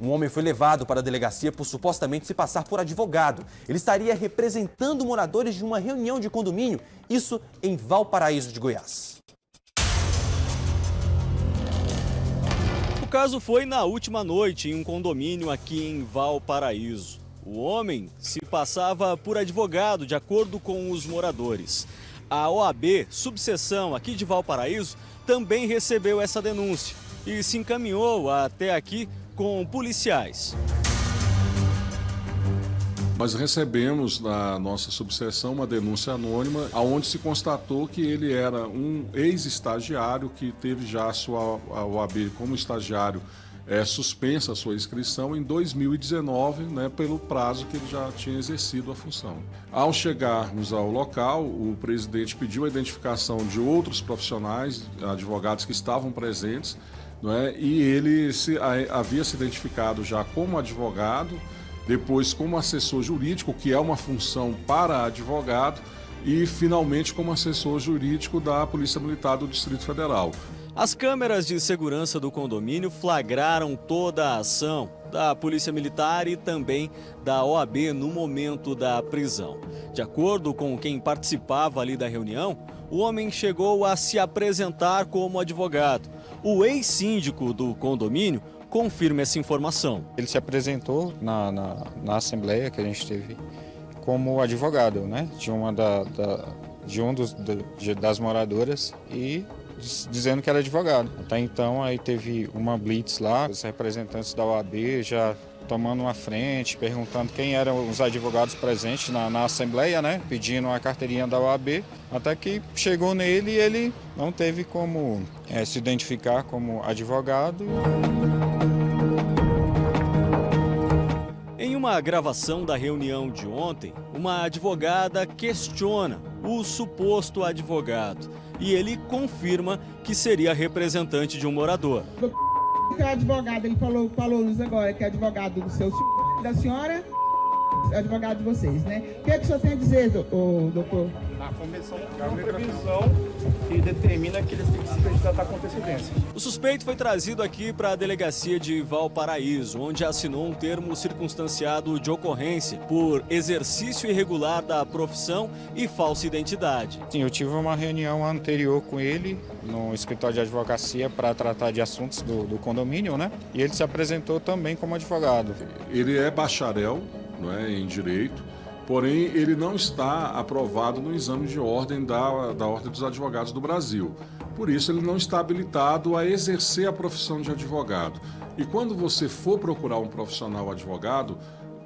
Um homem foi levado para a delegacia por supostamente se passar por advogado. Ele estaria representando moradores de uma reunião de condomínio, isso em Valparaíso de Goiás. O caso foi na última noite em um condomínio aqui em Valparaíso. O homem se passava por advogado, de acordo com os moradores. A OAB, subseção aqui de Valparaíso, também recebeu essa denúncia e se encaminhou até aqui com policiais. Nós recebemos na nossa subseção uma denúncia anônima, onde se constatou que ele era um ex-estagiário que teve já a sua a OAB como estagiário é, suspensa a sua inscrição em 2019, né, pelo prazo que ele já tinha exercido a função. Ao chegarmos ao local, o presidente pediu a identificação de outros profissionais, advogados que estavam presentes, é? e ele se, a, havia se identificado já como advogado, depois como assessor jurídico, que é uma função para advogado, e finalmente como assessor jurídico da Polícia Militar do Distrito Federal. As câmeras de segurança do condomínio flagraram toda a ação da Polícia Militar e também da OAB no momento da prisão. De acordo com quem participava ali da reunião, o homem chegou a se apresentar como advogado. O ex-síndico do condomínio confirma essa informação. Ele se apresentou na, na, na, assembleia que a gente teve como advogado, né, de uma da, da de um dos de, das moradoras e dizendo que era advogado. Até então aí teve uma blitz lá, os representantes da OAB já tomando uma frente, perguntando quem eram os advogados presentes na, na Assembleia, né? Pedindo a carteirinha da OAB, até que chegou nele e ele não teve como é, se identificar como advogado. Em uma gravação da reunião de ontem, uma advogada questiona o suposto advogado e ele confirma que seria representante de um morador. Que é advogado, ele falou, falou-nos agora que é advogado do seu da senhora, advogado de vocês, né? O que, é que o senhor tem a dizer, doutor? Na convenção há uma previsão que determina que eles têm que se candidatar com antecedência. O suspeito foi trazido aqui para a delegacia de Valparaíso, onde assinou um termo circunstanciado de ocorrência por exercício irregular da profissão e falsa identidade. Sim, eu tive uma reunião anterior com ele no escritório de advocacia para tratar de assuntos do, do condomínio, né? E ele se apresentou também como advogado. Ele é bacharel não é, em direito porém ele não está aprovado no exame de ordem da, da Ordem dos Advogados do Brasil. Por isso, ele não está habilitado a exercer a profissão de advogado. E quando você for procurar um profissional advogado,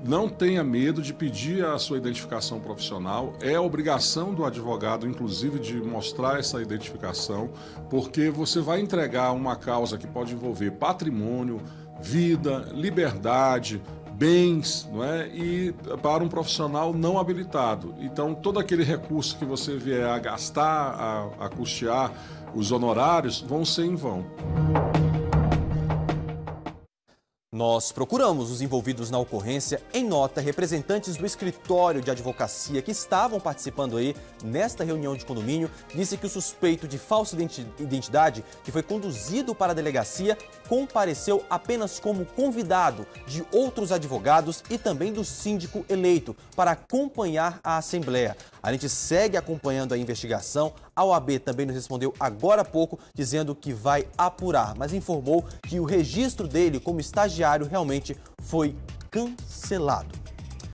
não tenha medo de pedir a sua identificação profissional. É obrigação do advogado, inclusive, de mostrar essa identificação, porque você vai entregar uma causa que pode envolver patrimônio, vida, liberdade, bens não é? e para um profissional não habilitado. Então, todo aquele recurso que você vier a gastar, a, a custear os honorários, vão ser em vão. Nós procuramos os envolvidos na ocorrência. Em nota, representantes do escritório de advocacia que estavam participando aí nesta reunião de condomínio disse que o suspeito de falsa identidade, que foi conduzido para a delegacia, compareceu apenas como convidado de outros advogados e também do síndico eleito para acompanhar a Assembleia. A gente segue acompanhando a investigação. A OAB também nos respondeu agora há pouco dizendo que vai apurar, mas informou que o registro dele como estagiário realmente foi cancelado.